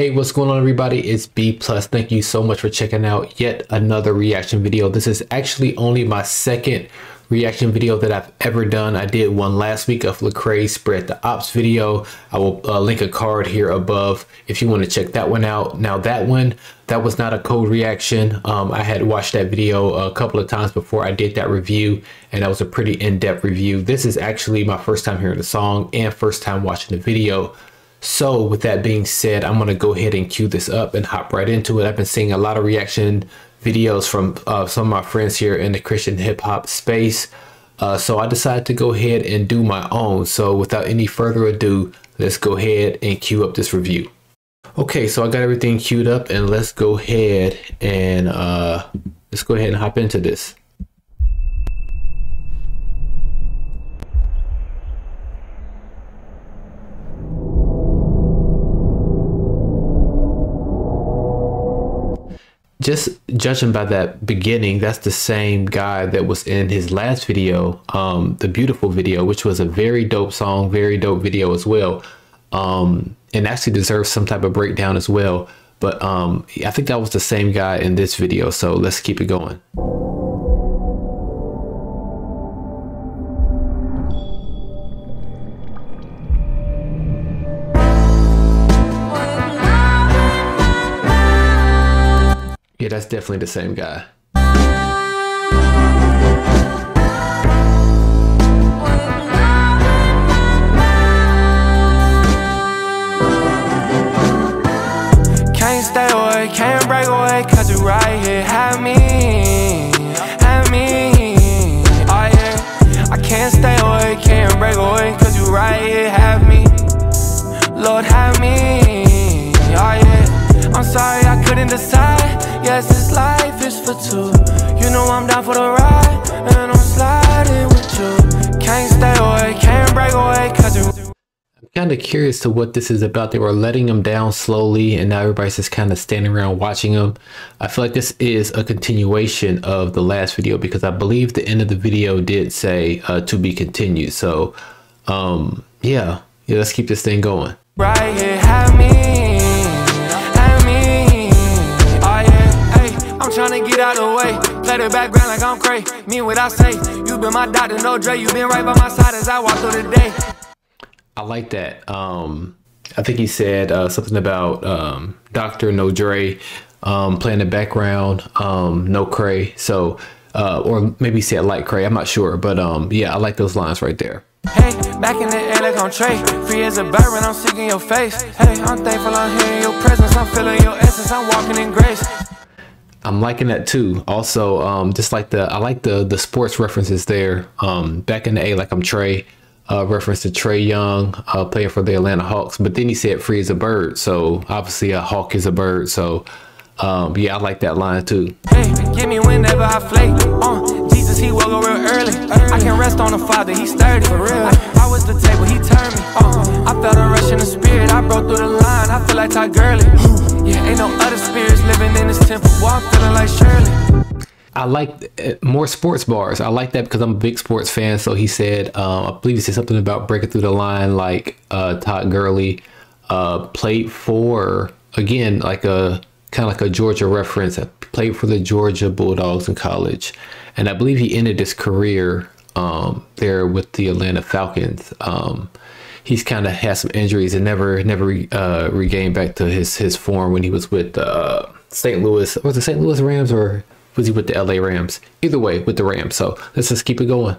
Hey, what's going on everybody? It's B Plus. Thank you so much for checking out yet another reaction video. This is actually only my second reaction video that I've ever done. I did one last week of Lecrae Spread the Ops video. I will uh, link a card here above if you want to check that one out. Now that one, that was not a code reaction. Um, I had watched that video a couple of times before I did that review and that was a pretty in-depth review. This is actually my first time hearing the song and first time watching the video. So with that being said, I'm going to go ahead and cue this up and hop right into it. I've been seeing a lot of reaction videos from uh, some of my friends here in the Christian hip hop space. Uh, so I decided to go ahead and do my own. So without any further ado, let's go ahead and cue up this review. Okay, so I got everything queued up and let's go ahead and uh, let's go ahead and hop into this. Just judging by that beginning, that's the same guy that was in his last video, um, the beautiful video, which was a very dope song, very dope video as well. Um, and actually deserves some type of breakdown as well. But um, I think that was the same guy in this video. So let's keep it going. That's definitely the same guy. Can't stay away, can't break away, cause you right here, have me, have me, oh yeah. I can't stay away, can't break away, cause you right here, have me, Lord, have me, oh yeah. I'm sorry I couldn't decide. Yes, this life is for two. You know I'm down for the ride, and I'm sliding with you. Can't stay away, can't break away, cause you. I'm kind of curious to what this is about. They were letting him down slowly, and now everybody's just kind of standing around watching him. I feel like this is a continuation of the last video because I believe the end of the video did say uh, to be continued. So, um, yeah, yeah, let's keep this thing going. Right here, I'm trying get out of the way. Play the background like I'm crazy. Mean what I say. You been my doctor, no Dre. You been right by my side as I walk through the day. I like that. Um, I think he said uh, something about um, Doctor No Dre um, playing the background, um, no Cray. So, uh, or maybe he said like Cray. I'm not sure, but um, yeah, I like those lines right there. Hey, back in the air like I'm Trey. Free as a bird when I'm seeking your face. Hey, I'm thankful I'm hearing your presence. I'm feeling your essence. I'm walking in grace. I'm liking that too. Also, um, just like the I like the the sports references there. Um, back in the A, like I'm Trey, uh, reference to Trae Young, uh, playing for the Atlanta Hawks. But then he said free as a bird, so obviously a hawk is a bird. So um, yeah, I like that line too. Hey, give me whenever I flake. Uh, Jesus, he woke up real early. I can rest on the Father, he's sturdy for real. I, I was the table, he turned me. Uh, I felt a rush in the spirit, I broke through the line. I feel like Ty Gurley. Ain't no other spirits living in this temple. Boy, I'm feeling like Shirley. I like uh, more sports bars. I like that because I'm a big sports fan. So he said, um, I believe he said something about breaking through the line, like uh, Todd Gurley uh, played for again, like a kind of like a Georgia reference. I played for the Georgia Bulldogs in college, and I believe he ended his career um, there with the Atlanta Falcons. Um, he's kind of had some injuries and never never uh, regained back to his his form when he was with uh, St. Louis. Was it St. Louis Rams or was he with the LA Rams? Either way, with the Rams. So let's just keep it going.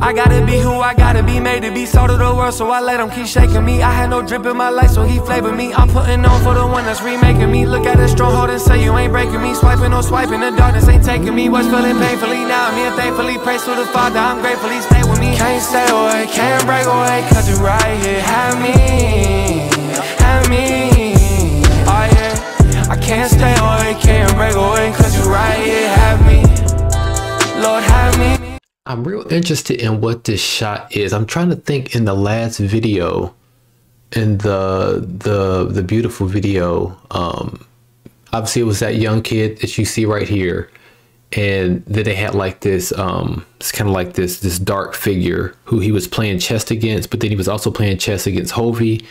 I gotta be who I gotta be, made to be sold to the world, so I let him keep shaking me. I had no drip in my life, so he flavored me. I'm putting on for the one that's remaking me. Look at the stronghold and say you ain't breaking me. Swiping or swiping, the darkness ain't taking me. Was feeling painfully now, me and thankfully praise to the Father. I'm grateful gratefully stay with me. Can't stay away, can't break away, cause you right here. Have me, have me, oh yeah. I can't stay away, can't break away, cause you right here. Have me, Lord, have me. I'm real interested in what this shot is. I'm trying to think in the last video, in the the the beautiful video. Um, obviously, it was that young kid that you see right here, and then they had like this. Um, it's kind of like this this dark figure who he was playing chess against, but then he was also playing chess against Hulvey.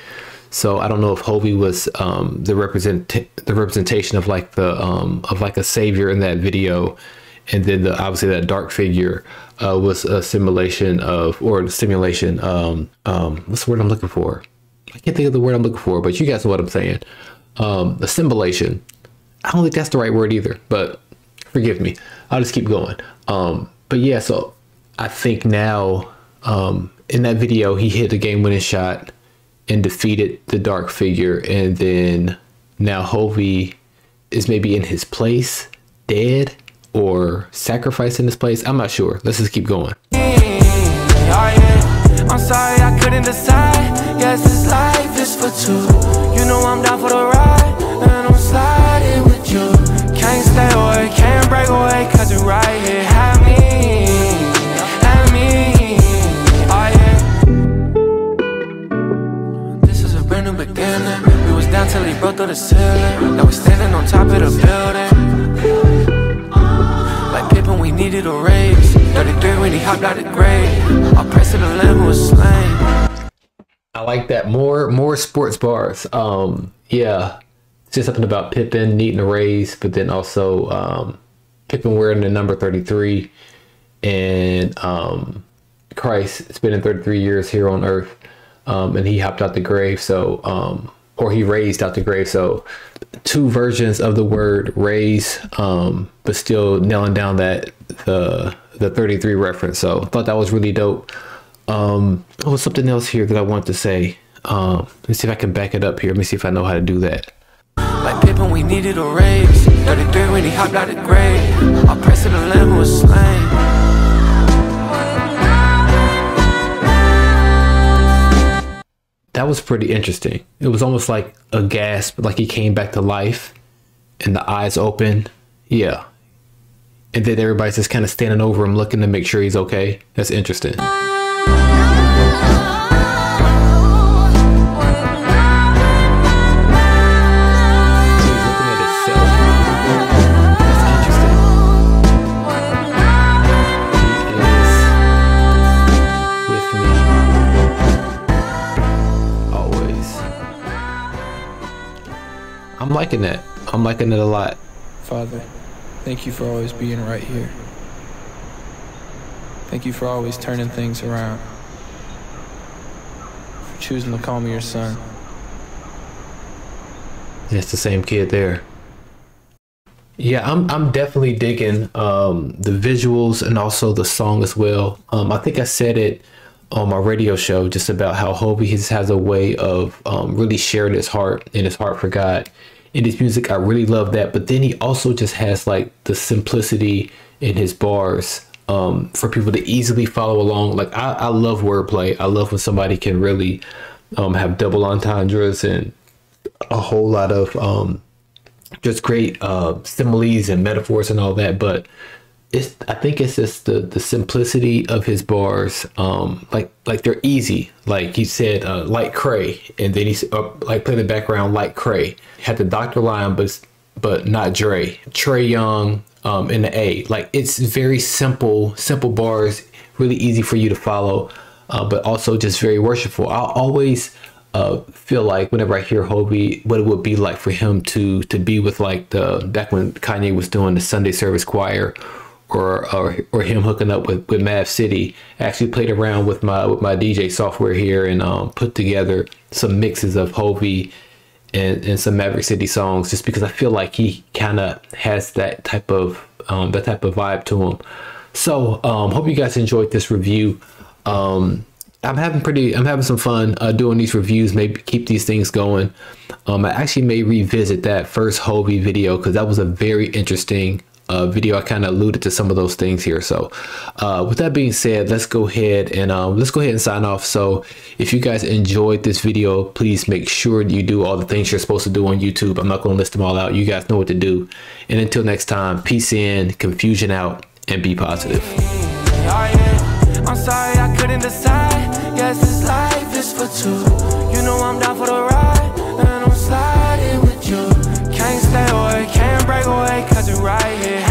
So I don't know if Hulvey was um, the represent the representation of like the um, of like a savior in that video, and then the obviously that dark figure uh, was a simulation of or a simulation. Um, um, what's the word I'm looking for? I can't think of the word I'm looking for, but you guys know what I'm saying. Um, the simulation. I don't think that's the right word either, but forgive me. I'll just keep going. Um, but yeah, so I think now um, in that video he hit the game winning shot and defeated the dark figure, and then now Hulvey is maybe in his place, dead or sacrificed in his place. I'm not sure. Let's just keep going. I'm sorry I couldn't decide. Guess this life is for two. You know I'm down for the ride, and I'm sliding with you. Can't stay away, can't break away, cause you're right here. Have me, have me, oh yeah. This is a brand new beginning. We was down till he broke through the ceiling. Now we standing on top of the building. Hopped out grave. I to the was slain. I like that more more sports bars. Um, yeah, just something about Pippen needing a raise, but then also um, Pippen wearing the number 33 and um, Christ spending 33 years here on earth um, and he hopped out the grave. So, um, or he raised out the grave. So, two versions of the word raise, um, but still nailing down that the the 33 reference. So, I thought that was really dope. Um, oh, something else here that I want to say. Um, let's see if I can back it up here. Let me see if I know how to do that. Like Pippen, we needed a raise. 33 when he hopped out grave. I pressed to was slain. that was pretty interesting. It was almost like a gasp, like he came back to life and the eyes open. Yeah. And then everybody's just kind of standing over him looking to make sure he's okay. That's interesting. I'm liking that. I'm liking it a lot. Father, thank you for always being right here. Thank you for always turning things around. For choosing to call me your son. It's the same kid there. Yeah, I'm I'm definitely digging um, the visuals and also the song as well. Um, I think I said it on my radio show just about how Hulvey has, has a way of um, really sharing his heart and his heart for God in his music. I really love that. But then he also just has like the simplicity in his bars um, for people to easily follow along. Like I, I love wordplay. I love when somebody can really um, have double entendres and a whole lot of um, just great uh, similes and metaphors and all that. But it's I think it's just the the simplicity of his bars. Um, like like they're easy. Like he said, uh, like Cray, and then he's uh, like play the background like Cray. Had the Doctor line, but but not Dre. Trae Young um, in the A. Like it's very simple, simple bars, really easy for you to follow, uh, but also just very worshipful. I always uh, feel like whenever I hear Hulvey, what it would be like for him to to be with like the back when Kanye was doing the Sunday service choir, or or, or him hooking up with with Mav City. Actually played around with my with my DJ software here and um, put together some mixes of Hulvey and, and some Maverick City songs, just because I feel like he kind of has that type of um, that type of vibe to him. So um, hope you guys enjoyed this review. Um, I'm having pretty, I'm having some fun uh, doing these reviews. Maybe keep these things going. Um, I actually may revisit that first Hulvey video because that was a very interesting uh, video. I kind of alluded to some of those things here. So, uh, with that being said, let's go ahead and um, let's go ahead and sign off. So, if you guys enjoyed this video, please make sure you do all the things you're supposed to do on YouTube. I'm not going to list them all out. You guys know what to do. And until next time, peace in, confusion out, and be positive. I'm sorry I couldn't decide. This life is for two. You know I'm down for the ride, you're right here.